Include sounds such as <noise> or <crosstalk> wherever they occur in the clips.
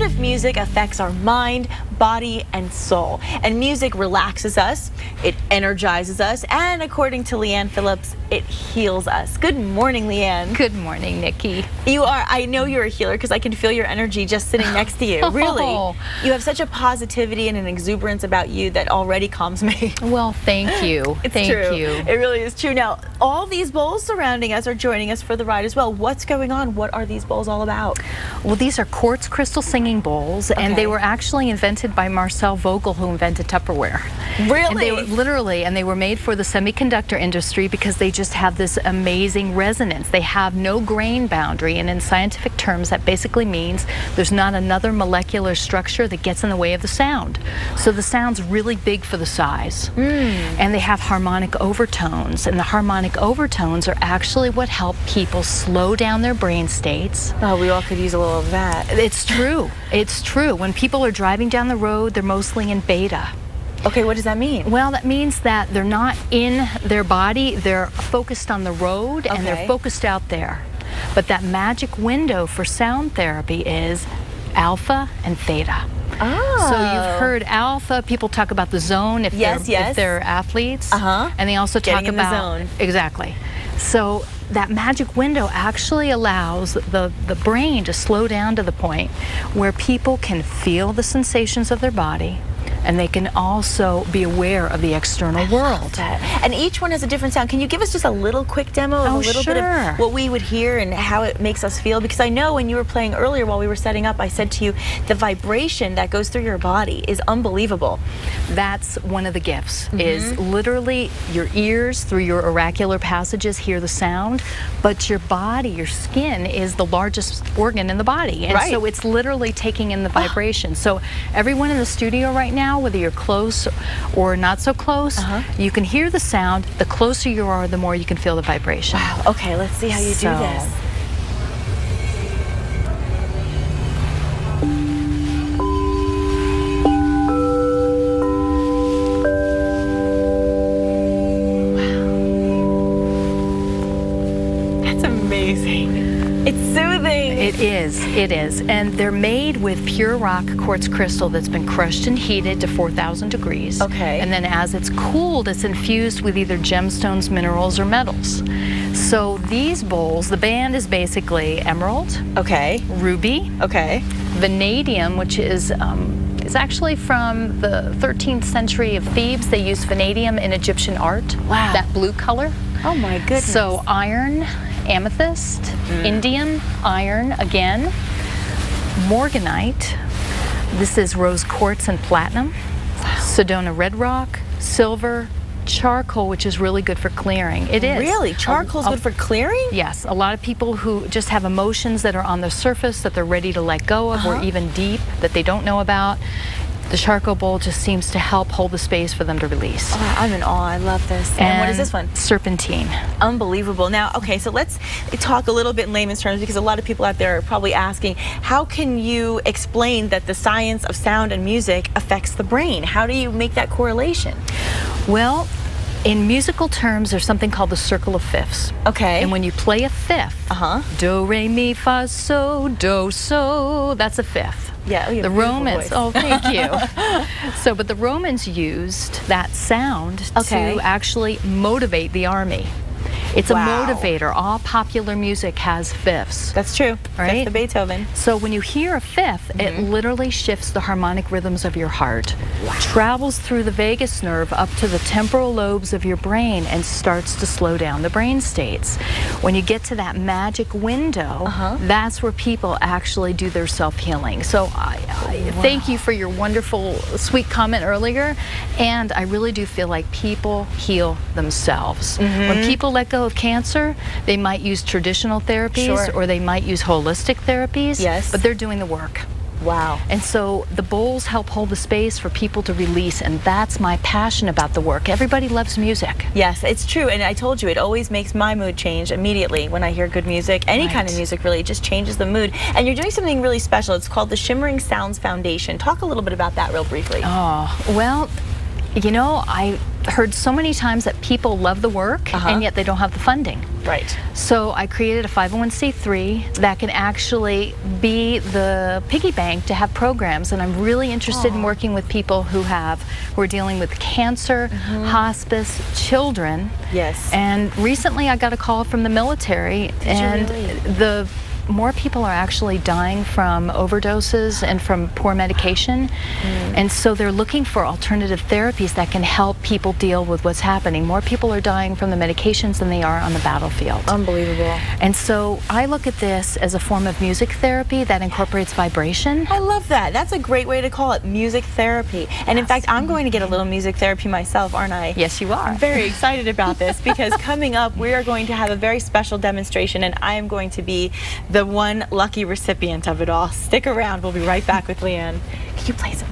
sound of music affects our mind, body, and soul. And music relaxes us, it energizes us, and according to Leigh Ann Phillips, it heals us. Good morning, Leigh Ann. Good morning, Nikki. You are, I know you're a healer because I can feel your energy just sitting next to you. <laughs> Really. Oh. You have such a positivity and an exuberance about you that already calms me. <laughs> Well, thank you. It's thank true. you. It really is true. Now, all these bowls surrounding us are joining us for the ride as well. What's going on? What are these bowls all about? Well, these are quartz crystal singing bowls, and they were actually invented by Marcel Vogel, who invented Tupperware. Really? And they were literally, and they were made for the semiconductor industry because they just have this amazing resonance. They have no grain boundary, and in scientific terms, that basically means there's not another molecular structure that gets in the way of the sound. So the sound's really big for the size. Hmm. And they have harmonic overtones, and the harmonic overtones are actually what help people slow down their brain states. Oh, we all could use a little of that. It's true. It's true. When people are driving down the road, they're mostly in beta. Okay, what does that mean? Well, that means that they're not in their body, they're focused on the road and they're focused out there. But that magic window for sound therapy is alpha and theta. Oh. So you've heard alpha, people talk about the zone if, Yes, they're, yes. if they're athletes. Uh-huh. And they also Getting talk about zone. Exactly. So that magic window actually allows the, the brain to slow down to the point where people can feel the sensations of their body and they can also be aware of the external world. And each one has a different sound. Can you give us just a little quick demo of Oh, a little bit sure. of what we would hear and how it makes us feel? Because I know when you were playing earlier while we were setting up, I said to you, the vibration that goes through your body is unbelievable. That's one of the gifts Mm-hmm. is literally your ears through your auricular passages hear the sound, but your body, your skin is the largest organ in the body. And Right. so it's literally taking in the vibration. So everyone in the studio right now, whether you're close or not so close, Uh-huh. you can hear the sound. The closer you are, the more you can feel the vibration. Okay, let's see how you do this. Is, it is. And they're made with pure rock quartz crystal that's been crushed and heated to 4,000 degrees. Okay. And then as it's cooled, it's infused with either gemstones, minerals, or metals. So these bowls, the band is basically emerald, okay. ruby, Okay. vanadium, which is um, it's actually from the 13th century of Thebes. They used vanadium in Egyptian art. Wow. That blue color. Oh my goodness. So iron, amethyst, indium, iron again, morganite. This is rose quartz and platinum. Sedona red rock, silver, charcoal, which is really good for clearing. It is. Really? Charcoal's a- good for clearing? Yes, a lot of people who just have emotions that are on the surface that they're ready to let go of, or Uh-huh. even deep that they don't know about. The charcoal bowl just seems to help hold the space for them to release. Oh, I'm in awe. I love this. And, what is this one? Serpentine. Unbelievable. Now, okay, so let's talk a little bit in layman's terms because a lot of people out there are probably asking, how can you explain that the science of sound and music affects the brain? How do you make that correlation? Well, in musical terms, there's something called the circle of fifths. Okay. And when you play a fifth, Uh-huh. do, re, mi, fa, so, do, so, that's a fifth. Yeah, oh, the Romans. voice. Oh, thank you. <laughs> so, but the Romans used that sound Okay. to actually motivate the army. It's Wow. a motivator. All popular music has fifths. That's true. That's Right? the Beethoven. So when you hear a 5th it Mm-hmm. literally shifts the harmonic rhythms of your heart, travels through the vagus nerve up to the temporal lobes of your brain, and starts to slow down the brain states. When you get to that magic window, Uh-huh. that's where people actually do their self-healing. So I, I thank you for your wonderful, sweet comment earlier, and I really do feel like people heal themselves. Mm-hmm. When people let go of cancer, they might use traditional therapies Sure. or they might use holistic therapies. Yes. But they're doing the work. Wow. And so the bowls help hold the space for people to release, and that's my passion about the work. Everybody loves music. Yes, it's true. And I told you, it always makes my mood change immediately when I hear good music. Any kind of music, really. It just changes the mood. And you're doing something really special. It's called the Shimmering Sounds Foundation. Talk a little bit about that real briefly. Oh, well, You know, I heard so many times that people love the work Uh-huh. and yet they don't have the funding. Right. So I created a 501c3 that can actually be the piggy bank to have programs, and I'm really interested in working with people who have who are dealing with cancer, hospice, children. Yes. And recently, I got a call from the military, and really? the more people are actually dying from overdoses and from poor medication. Mm. And so they're looking for alternative therapies that can help people deal with what's happening. More people are dying from the medications than they are on the battlefield. Unbelievable. And so I look at this as a form of music therapy that incorporates vibration. I love that. That's a great way to call it music therapy. And in fact, I'm going to get a little music therapy myself, aren't I? Yes, you are. I'm very excited about this because coming up, we are going to have a very special demonstration, and I am going to be the one lucky recipient of it all. Stick around. We'll be right back with Leigh Ann. Can you play some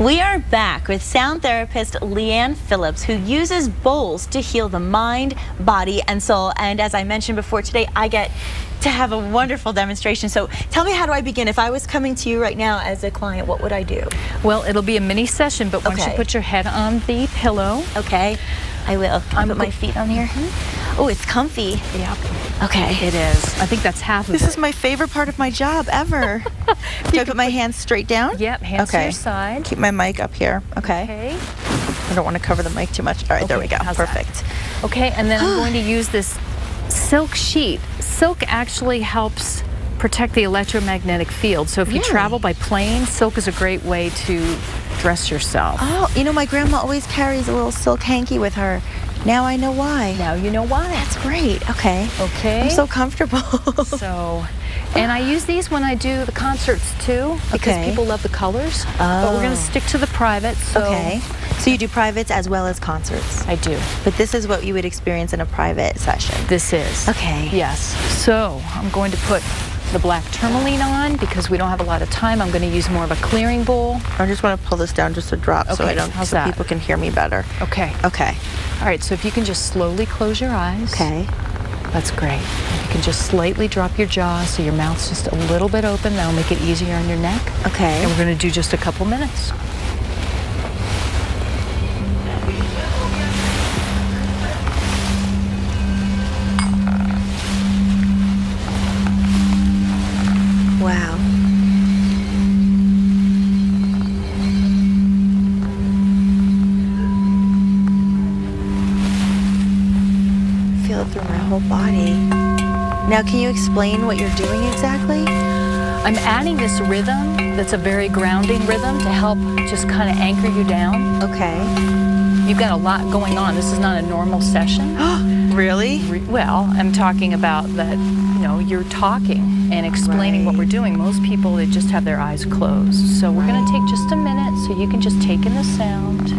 We are back with sound therapist Leigh Ann Phillips, who uses bowls to heal the mind, body, and soul. And as I mentioned before, today I get to have a wonderful demonstration. So tell me, how do I begin? If I was coming to you right now as a client, what would I do? Well, it'll be a mini session, but once Okay. you put your head on the pillow, Okay, I will. Can I I'm put my feet on here. Oh, it's comfy. yeah, Okay. it is. I think that's half of This is my favorite part of my job ever. <laughs> do I put my hands straight down? Yep, hands to okay. your side. Keep my mic up here. Okay. Okay. I don't want to cover the mic too much. All right, there we go. how's that? Perfect. Okay, and then I'm going to <gasps> use this silk sheet. Silk actually helps protect the electromagnetic field. So if you Really? travel by plane, silk is a great way to dress yourself. Oh, you know, my grandma always carries a little silk hanky with her. Now I know why. Now you know why. That's great. Okay. Okay. I'm so comfortable. <laughs> So, and I use these when I do the concerts too, because Okay. people love the colors. But we're going Oh. to stick to the privates. So okay. So you do privates as well as concerts. I do. But this is what you would experience in a private session. This is. Okay. Yes. So I'm going to put the black tourmaline on because we don't have a lot of time. I'm going to use more of a clearing bowl. I just want to pull this down just a drop so I don't how's so that? people can hear me better. Okay. Okay. All right. So if you can just slowly close your eyes. Okay. That's great. If you can just slightly drop your jaw so your mouth's just a little bit open. That'll make it easier on your neck. Okay. And we're going to do just a couple minutes. Now, can you explain what you're doing exactly? I'm adding this rhythm that's a very grounding rhythm to help just kind of anchor you down. Okay. You've got a lot going on. This is not a normal session. <gasps> Really? Re- Well, I'm talking about that, you know, you're talking and explaining what we're doing. Most people, they just have their eyes closed. So we're going to take just a minute so you can just take in the sound.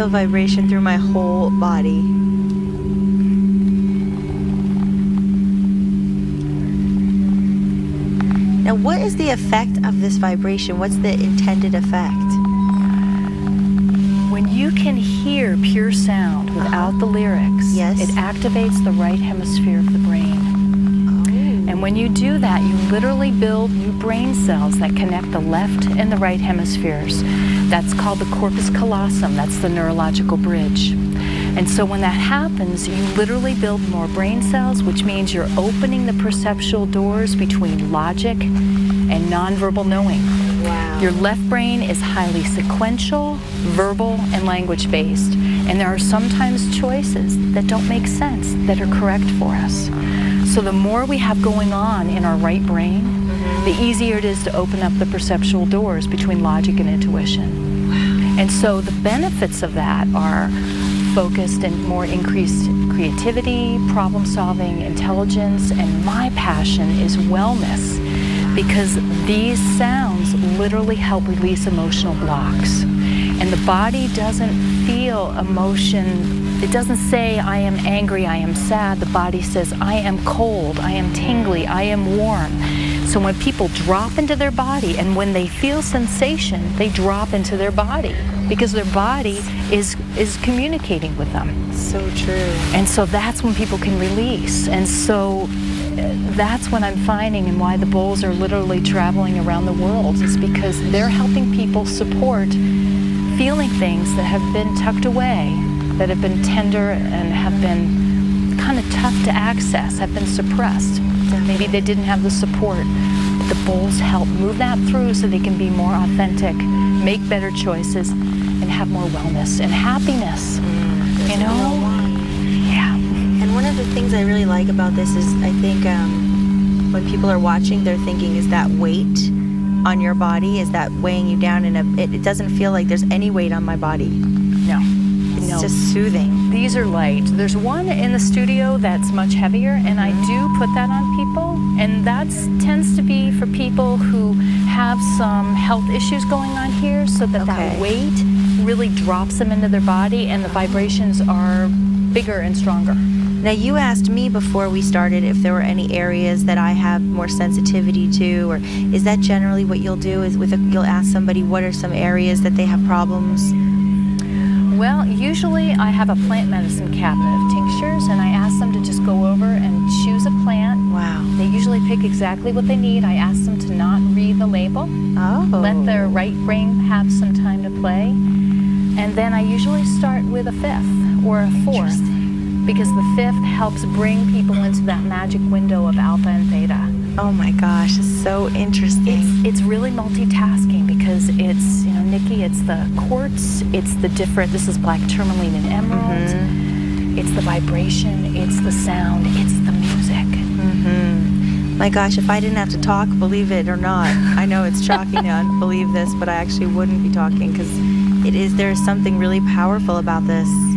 Feel vibration through my whole body. Now, what is the effect of this vibration? What's the intended effect? When you can hear pure sound without the lyrics, Yes. it activates the right hemisphere of the brain. And when you do that, you literally build new brain cells that connect the left and the right hemispheres. That's called the corpus callosum. That's the neurological bridge. And so when that happens, you literally build more brain cells, which means you're opening the perceptual doors between logic and nonverbal knowing. Wow. Your left brain is highly sequential, verbal, and language based. And there are sometimes choices that don't make sense that are correct for us. So the more we have going on in our right brain, the easier it is to open up the perceptual doors between logic and intuition. And so the benefits of that are focused and more increased creativity, problem solving, intelligence, and my passion is wellness because these sounds literally help release emotional blocks. And the body doesn't feel emotion. It doesn't say, I am angry, I am sad. The body says, I am cold, I am tingly, I am warm. So when people drop into their body and when they feel sensation, they drop into their body because their body is is communicating with them. So true. And so that's when people can release. And so uh, that's what I'm finding and why the bowls are literally traveling around the world is because they're helping people support feeling things that have been tucked away, that have been tender and have been kind of tough to access, have been suppressed. Maybe they didn't have the support. But the bowls help move that through so they can be more authentic, make better choices, and have more wellness and happiness. you know? Yeah. And one of the things I really like about this is I think um, when people are watching, they're thinking, is that weight on your body? Is that weighing you down? And it, it doesn't feel like there's any weight on my body. No. It's no. just soothing. These are light. There's one in the studio that's much heavier, and I do put that on people. And that tends to be for people who have some health issues going on here, so that that weight really drops them into their body, and the vibrations are bigger and stronger. Now, you asked me before we started if there were any areas that I have more sensitivity to, or is that generally what you'll do? Is with a, you'll ask somebody what are some areas that they have problems? Well, usually I have a plant medicine cabinet of tinctures, and I ask them to just go over and choose a plant. Wow. They usually pick exactly what they need. I ask them to not read the label. Oh. let their right brain have some time to play. And then I usually start with a fifth or a fourth because the fifth helps bring people into that magic window of alpha and theta. Oh my gosh, it's so interesting. It's, it's really multitasking because it's, you know, Nikki, it's the quartz, it's the different, this is black tourmaline and emerald, it's the vibration, it's the sound, it's the music. Mm -hmm. My gosh, if I didn't have to talk, believe it or not, I know it's shocking to <laughs> believe this, but I actually wouldn't be talking because it is. There is something really powerful about this.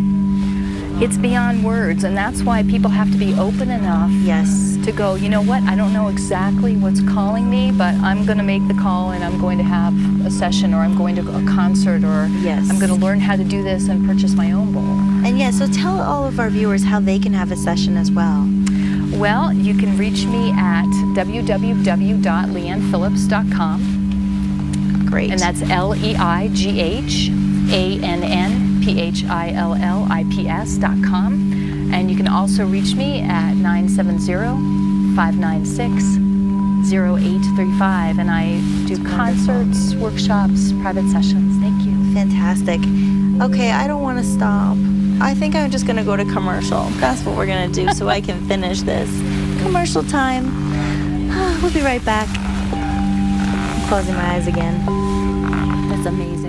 It's beyond words, and that's why people have to be open enough Yes. to go, you know what, I don't know exactly what's calling me, but I'm going to make the call and I'm going to have a session or I'm going to a concert or Yes. I'm going to learn how to do this and purchase my own bowl. And yeah, so tell all of our viewers how they can have a session as well. Well, you can reach me at www.leighannphillips.com, Great. and that's L E I G H A N N P H I L L I P S.com. And you can also reach me at 970 596 0835. And I do concerts, workshops, private sessions. Thank you. fantastic. Okay, I don't want to stop. I think I'm just gonna go to commercial. That's what we're gonna do, so I can <laughs> finish this. Commercial time. <sighs> We'll be right back. I'm closing my eyes again. That's amazing.